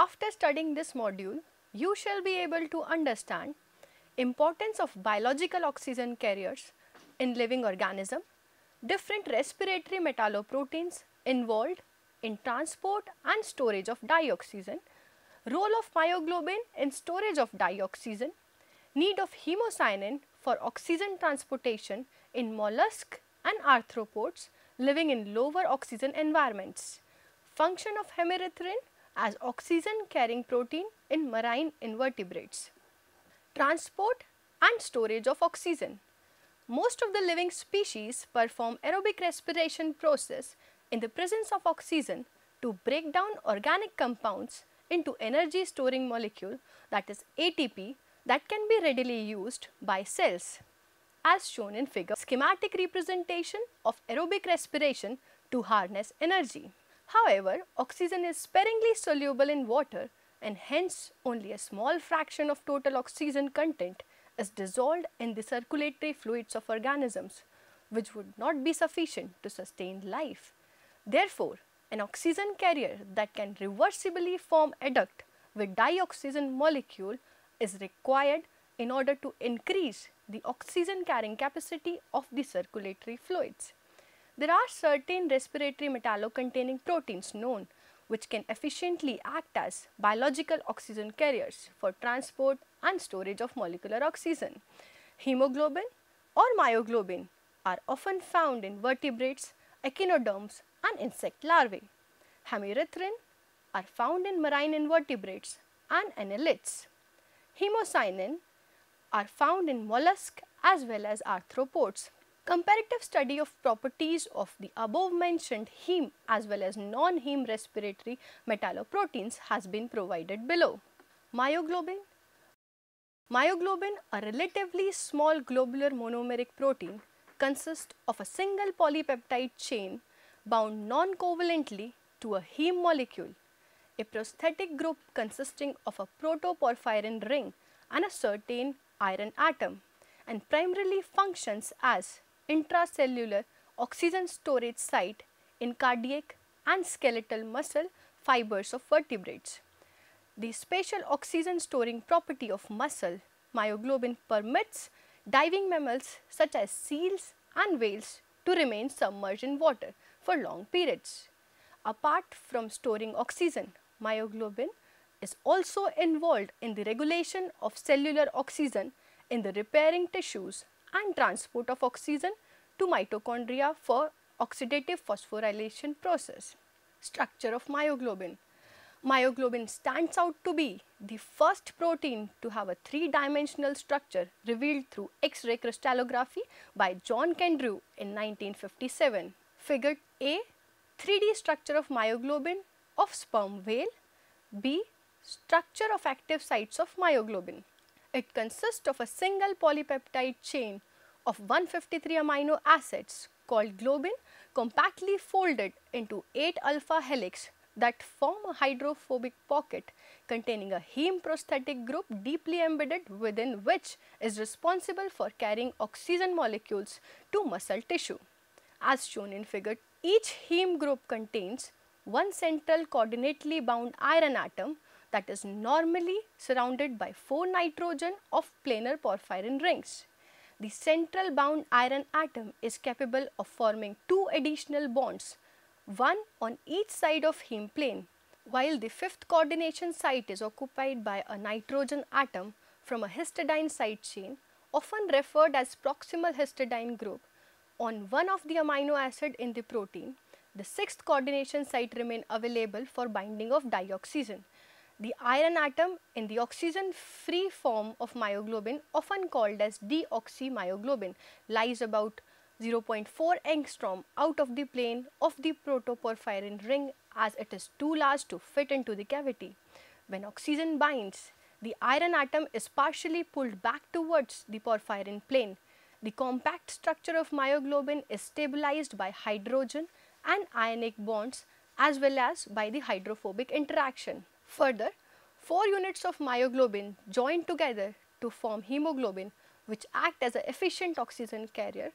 After studying this module, you shall be able to understand importance of biological oxygen carriers in living organism, different respiratory metalloproteins involved in transport and storage of dioxygen, role of myoglobin in storage of dioxygen, need of hemocyanin for oxygen transportation in mollusk and arthropods living in lower oxygen environments, function of hemerythrin as oxygen carrying protein in marine invertebrates, transport and storage of oxygen. Most of the living species perform aerobic respiration process in the presence of oxygen to break down organic compounds into energy storing molecule that is ATP that can be readily used by cells as shown in figure schematic representation of aerobic respiration to harness energy. However, oxygen is sparingly soluble in water and hence only a small fraction of total oxygen content is dissolved in the circulatory fluids of organisms which would not be sufficient to sustain life. Therefore, an oxygen carrier that can reversibly form adduct with dioxygen molecule is required in order to increase the oxygen carrying capacity of the circulatory fluids. There are certain respiratory metallo-containing proteins known which can efficiently act as biological oxygen carriers for transport and storage of molecular oxygen. Hemoglobin or myoglobin are often found in vertebrates, echinoderms and insect larvae. Hemerythrin are found in marine invertebrates and annelids. Hemocyanin are found in mollusk as well as arthropods. Comparative study of properties of the above mentioned heme as well as non-heme respiratory metalloproteins has been provided below. Myoglobin Myoglobin, a relatively small globular monomeric protein, consists of a single polypeptide chain bound non-covalently to a heme molecule, a prosthetic group consisting of a protoporphyrin ring and a certain iron atom and primarily functions as intracellular oxygen storage site in cardiac and skeletal muscle fibers of vertebrates. The special oxygen storing property of muscle myoglobin permits diving mammals such as seals and whales to remain submerged in water for long periods. Apart from storing oxygen, myoglobin is also involved in the regulation of cellular oxygen in the repairing tissues and transport of oxygen to mitochondria for oxidative phosphorylation process. Structure of myoglobin. Myoglobin stands out to be the first protein to have a three-dimensional structure revealed through X-ray crystallography by John Kendrew in 1957. Figure A 3D structure of myoglobin of sperm whale. B. Structure of active sites of myoglobin. It consists of a single polypeptide chain of 153 amino acids called globin compactly folded into 8 alpha helix that form a hydrophobic pocket containing a heme prosthetic group deeply embedded within which is responsible for carrying oxygen molecules to muscle tissue. As shown in figure, each heme group contains one central coordinately bound iron atom that is normally surrounded by 4 nitrogen of planar porphyrin rings. The central bound iron atom is capable of forming two additional bonds, one on each side of heme plane, while the fifth coordination site is occupied by a nitrogen atom from a histidine side chain, often referred as proximal histidine group, on one of the amino acid in the protein, the sixth coordination site remain available for binding of dioxygen. The iron atom in the oxygen free form of myoglobin often called as deoxymyoglobin lies about 0.4 angstrom out of the plane of the protoporphyrin ring as it is too large to fit into the cavity. When oxygen binds, the iron atom is partially pulled back towards the porphyrin plane the compact structure of myoglobin is stabilized by hydrogen and ionic bonds as well as by the hydrophobic interaction. Further, 4 units of myoglobin join together to form hemoglobin which act as an efficient oxygen carrier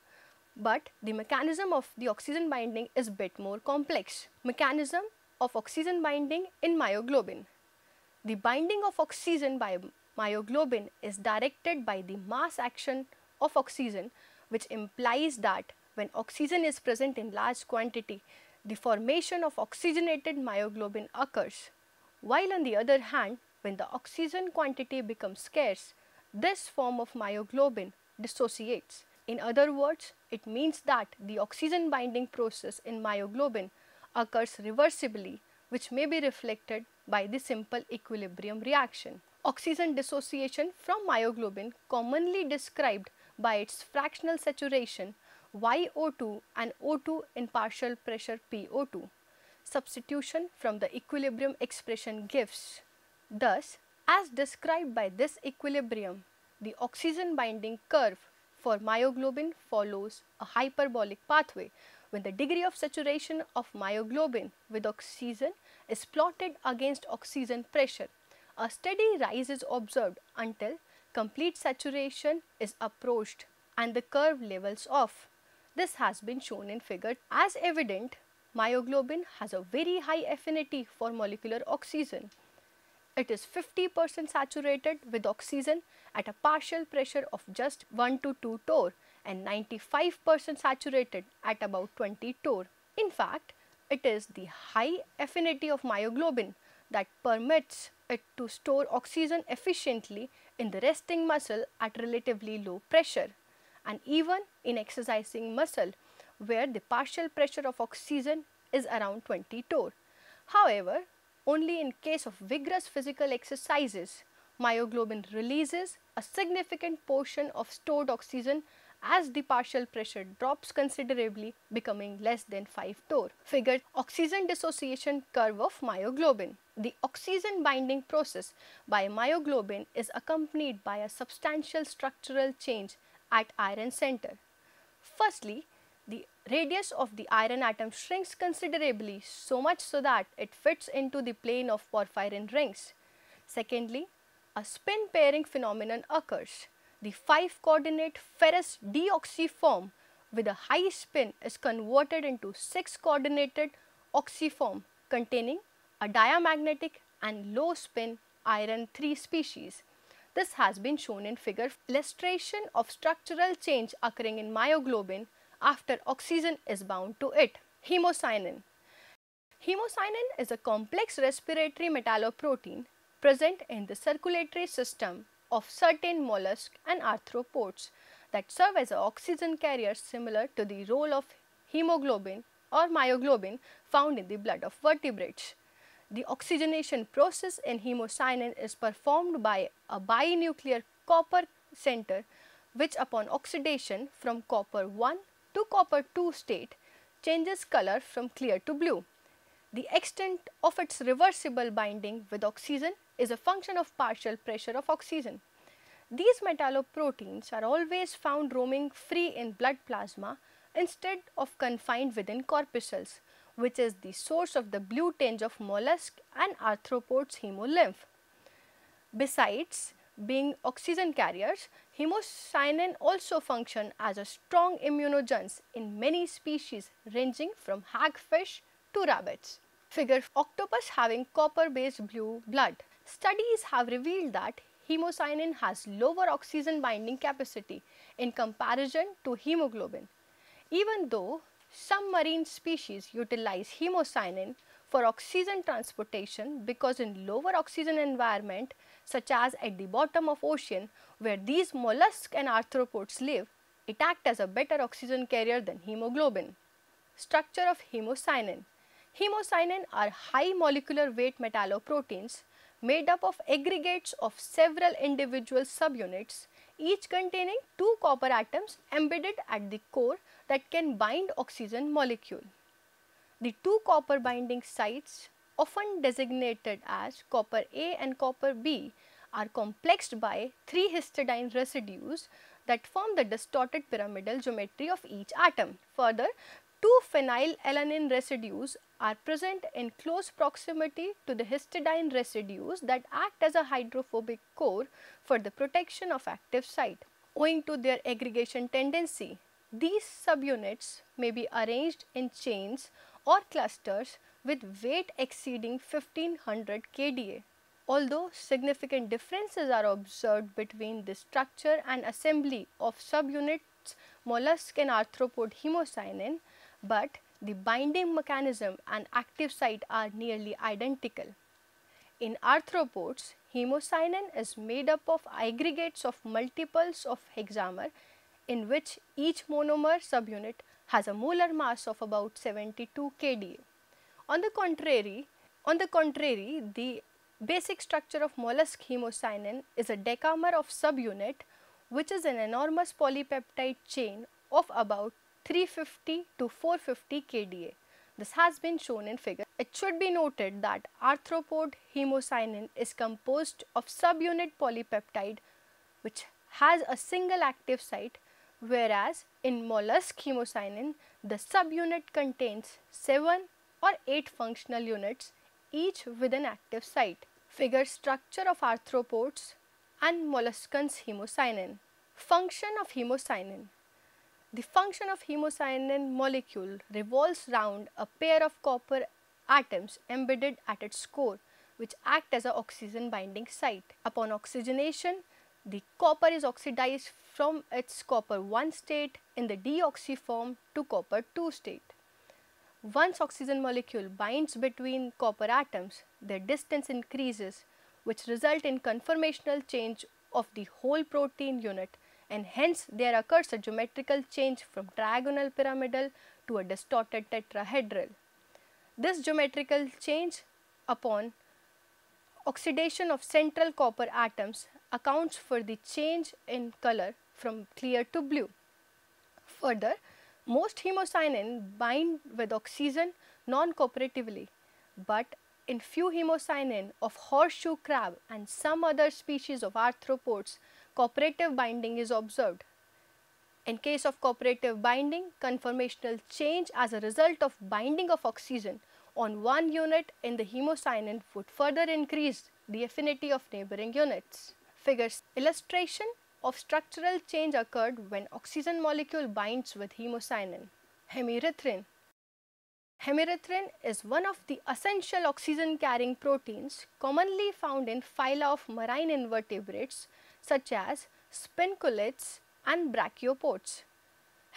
but the mechanism of the oxygen binding is bit more complex. Mechanism of oxygen binding in myoglobin. The binding of oxygen by myoglobin is directed by the mass action of oxygen which implies that when oxygen is present in large quantity, the formation of oxygenated myoglobin occurs. While on the other hand, when the oxygen quantity becomes scarce, this form of myoglobin dissociates. In other words, it means that the oxygen binding process in myoglobin occurs reversibly which may be reflected by the simple equilibrium reaction. Oxygen dissociation from myoglobin commonly described by its fractional saturation YO2 and O2 in partial pressure PO2. Substitution from the equilibrium expression gives. Thus, as described by this equilibrium, the oxygen binding curve for myoglobin follows a hyperbolic pathway when the degree of saturation of myoglobin with oxygen is plotted against oxygen pressure. A steady rise is observed until complete saturation is approached and the curve levels off. This has been shown in figure. As evident, myoglobin has a very high affinity for molecular oxygen. It is 50% saturated with oxygen at a partial pressure of just 1 to 2 torr and 95% saturated at about 20 torr. In fact, it is the high affinity of myoglobin that permits it to store oxygen efficiently in the resting muscle at relatively low pressure and even in exercising muscle where the partial pressure of oxygen is around 20 torr. However, only in case of vigorous physical exercises, myoglobin releases a significant portion of stored oxygen as the partial pressure drops considerably becoming less than 5 torr. Figure oxygen dissociation curve of myoglobin. The oxygen binding process by myoglobin is accompanied by a substantial structural change at iron center. Firstly, radius of the iron atom shrinks considerably so much so that it fits into the plane of porphyrin rings. Secondly, a spin pairing phenomenon occurs. The 5 coordinate ferrous deoxyform with a high spin is converted into 6 coordinated oxyform containing a diamagnetic and low spin iron 3 species. This has been shown in figure illustration of structural change occurring in myoglobin after oxygen is bound to it. Hemocyanin. Hemocyanin is a complex respiratory metalloprotein present in the circulatory system of certain mollusks and arthropods that serve as oxygen carriers similar to the role of hemoglobin or myoglobin found in the blood of vertebrates. The oxygenation process in hemocyanin is performed by a binuclear copper center which upon oxidation from copper 1 to copper 2 state changes color from clear to blue. The extent of its reversible binding with oxygen is a function of partial pressure of oxygen. These metalloproteins are always found roaming free in blood plasma instead of confined within corpuscles which is the source of the blue tinge of mollusk and arthropods hemolymph. Besides being oxygen carriers, hemocyanin also function as a strong immunogens in many species ranging from hagfish to rabbits. Figure octopus having copper based blue blood. Studies have revealed that hemocyanin has lower oxygen binding capacity in comparison to hemoglobin. Even though some marine species utilize hemocyanin for oxygen transportation because in lower oxygen environment such as at the bottom of ocean where these mollusks and arthropods live, it acts as a better oxygen carrier than hemoglobin. Structure of hemocyanin Hemocyanin are high molecular weight metalloproteins made up of aggregates of several individual subunits each containing two copper atoms embedded at the core that can bind oxygen molecule. The two copper binding sites often designated as copper A and copper B are complexed by three histidine residues that form the distorted pyramidal geometry of each atom. Further, two phenylalanine residues are present in close proximity to the histidine residues that act as a hydrophobic core for the protection of active site. Owing to their aggregation tendency, these subunits may be arranged in chains or clusters with weight exceeding 1500 kDa. Although significant differences are observed between the structure and assembly of subunits mollusk and arthropod hemocyanin, but the binding mechanism and active site are nearly identical. In arthropods, hemocyanin is made up of aggregates of multiples of hexamer in which each monomer subunit has a molar mass of about 72 kDa. On the contrary, on the contrary, the basic structure of mollusk hemocyanin is a decamer of subunit which is an enormous polypeptide chain of about 350 to 450 kDa. This has been shown in figure. It should be noted that arthropod hemocyanin is composed of subunit polypeptide which has a single active site whereas in mollusk hemocyanin the subunit contains 7 or 8 functional units each with an active site. Figure structure of arthropods and molluscans hemocyanin. Function of hemocyanin. The function of hemocyanin molecule revolves round a pair of copper atoms embedded at its core which act as a oxygen binding site. Upon oxygenation, the copper is oxidized from its copper 1 state in the deoxy form to copper 2 state. Once oxygen molecule binds between copper atoms, their distance increases which result in conformational change of the whole protein unit and hence there occurs a geometrical change from trigonal pyramidal to a distorted tetrahedral. This geometrical change upon oxidation of central copper atoms accounts for the change in color from clear to blue. Further, most hemocyanin bind with oxygen non-cooperatively, but in few hemocyanin of horseshoe crab and some other species of arthropods, cooperative binding is observed. In case of cooperative binding, conformational change as a result of binding of oxygen on one unit in the hemocyanin would further increase the affinity of neighboring units. Figures illustration of structural change occurred when oxygen molecule binds with hemocyanin. Hemierythrin Hemierythrin is one of the essential oxygen carrying proteins commonly found in phyla of marine invertebrates such as spinculates and brachiopods.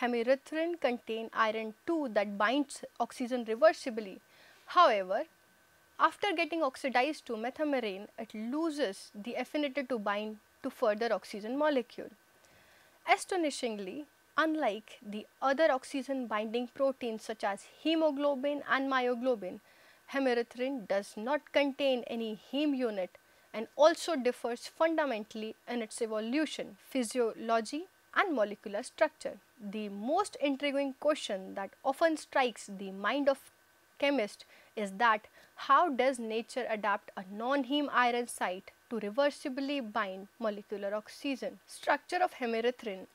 Hemierythrin contain iron 2 that binds oxygen reversibly. However, after getting oxidized to methemerythrin, it loses the affinity to bind to further oxygen molecule. Astonishingly, unlike the other oxygen binding proteins such as hemoglobin and myoglobin, hemerythrin does not contain any heme unit and also differs fundamentally in its evolution, physiology and molecular structure. The most intriguing question that often strikes the mind of chemist is that how does nature adapt a non-heme iron site to reversibly bind molecular oxygen? Structure of hemierythrin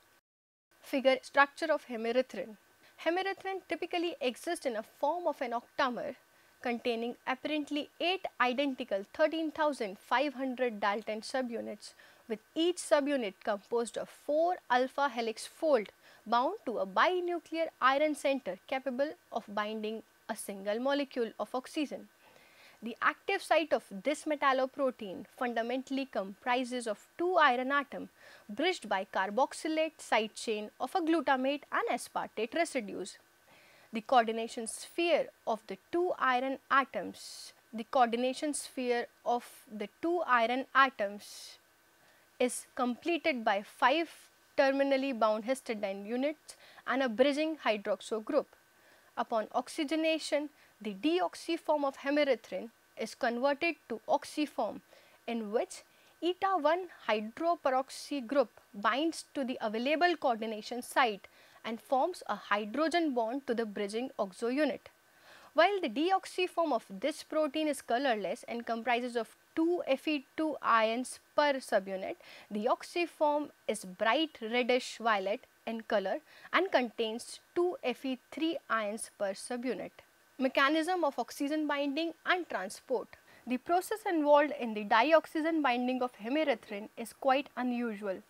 Figure structure of hemierythrin. Hemierythrin typically exists in a form of an octamer containing apparently 8 identical 13,500 Dalton subunits with each subunit composed of 4 alpha helix fold bound to a binuclear iron center capable of binding a single molecule of oxygen. The active site of this metalloprotein fundamentally comprises of two iron atoms bridged by carboxylate side chain of a glutamate and aspartate residues. The coordination sphere of the two iron atoms, the coordination sphere of the two iron atoms is completed by five terminally bound histidine units and a bridging hydroxo group. Upon oxygenation, the deoxy form of hemierythrin is converted to oxy form in which eta 1 hydroperoxy group binds to the available coordination site and forms a hydrogen bond to the bridging oxo unit. While the deoxy form of this protein is colorless and comprises of 2 Fe2 ions per subunit, the oxy form is bright reddish violet in color and contains 2 Fe3 ions per subunit. Mechanism of oxygen binding and transport. The process involved in the dioxygen binding of hemierythrin is quite unusual.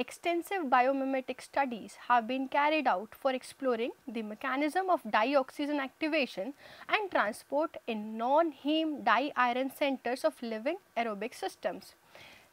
extensive biomimetic studies have been carried out for exploring the mechanism of dioxygen activation and transport in non-heme di-iron centers of living aerobic systems.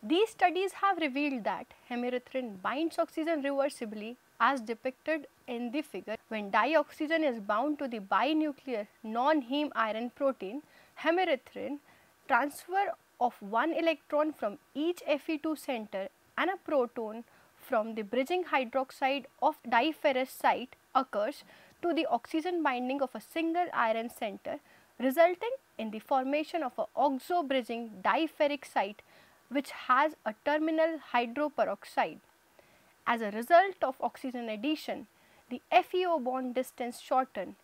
These studies have revealed that hemerythrin binds oxygen reversibly as depicted in the figure. When dioxygen is bound to the binuclear non-heme iron protein, hemerythrin, transfer of one electron from each Fe2 center and a proton from the bridging hydroxide of diferrous site occurs to the oxygen binding of a single iron center resulting in the formation of a oxo bridging diferric site which has a terminal hydroperoxide. As a result of oxygen addition, the FeO bond distance shorten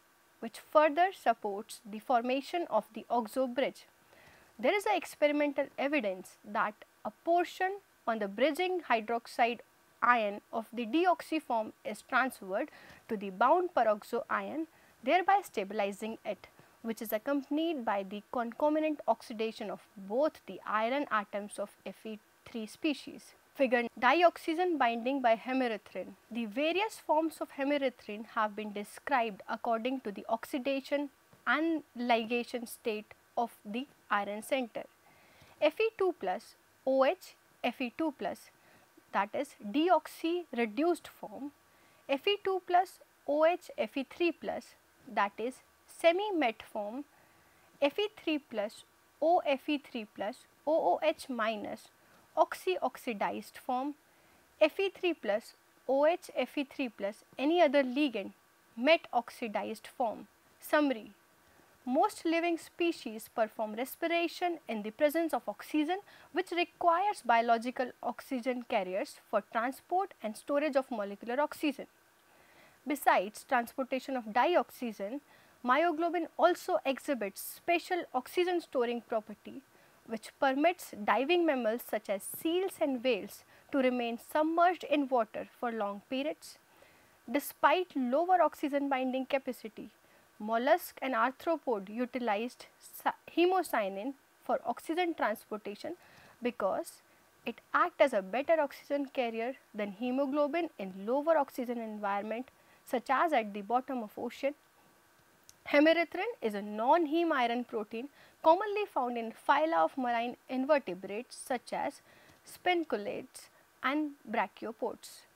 which further supports the formation of the oxo bridge. There is experimental evidence that a proton on the bridging hydroxide ion of the deoxy form is transferred to the bound peroxo ion thereby stabilizing it which is accompanied by the concomitant oxidation of both the iron atoms of Fe3 species. Figure dioxygen binding by hemerythrin. The various forms of hemerythrin have been described according to the oxidation and ligation state of the iron center. Fe2 plus OH Fe2 plus that is deoxy reduced form, Fe2 plus OH Fe3 plus that is semi-met form Fe3 plus OFE3 plus OOH minus oxy-oxidized form Fe3 plus OH Fe3 plus any other ligand met oxidized form. Summary most living species perform respiration in the presence of oxygen which requires biological oxygen carriers for transport and storage of molecular oxygen. Besides transportation of dioxygen, myoglobin also exhibits special oxygen storing property which permits diving mammals such as seals and whales to remain submerged in water for long periods. Despite lower oxygen binding capacity, mollusk and arthropod utilized hemocyanin for oxygen transportation because it acts as a better oxygen carrier than hemoglobin in lower oxygen environment such as at the bottom of ocean. Hemerythrin is a non-heme iron protein commonly found in phyla of marine invertebrates such as spinculates and brachiopods.